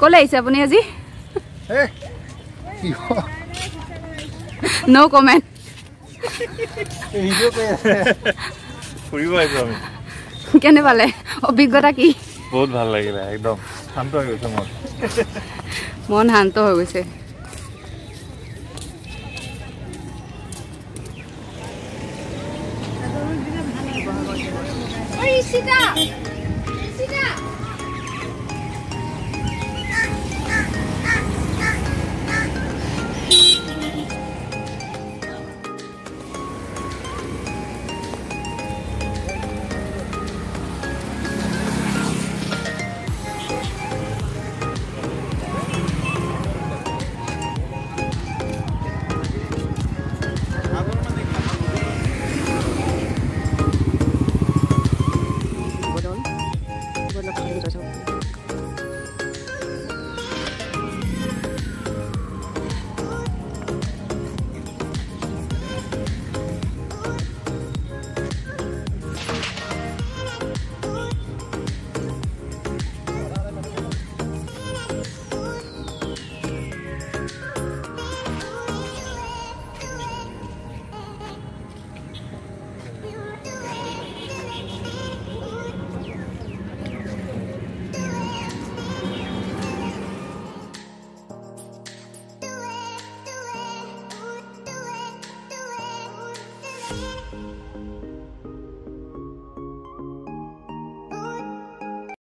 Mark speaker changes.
Speaker 1: ক'লৈ আহিছে আপুনি আজি ন' কমেণ্ট
Speaker 2: ফুৰিব আহিছোঁ আমি
Speaker 1: কেনে পালে অভিজ্ঞতা কি
Speaker 2: বহুত ভাল লাগিলে একদম শান্ত হৈ গৈছে মন
Speaker 1: মন শান্ত হৈ গৈছে 可以洗澡。Yeah.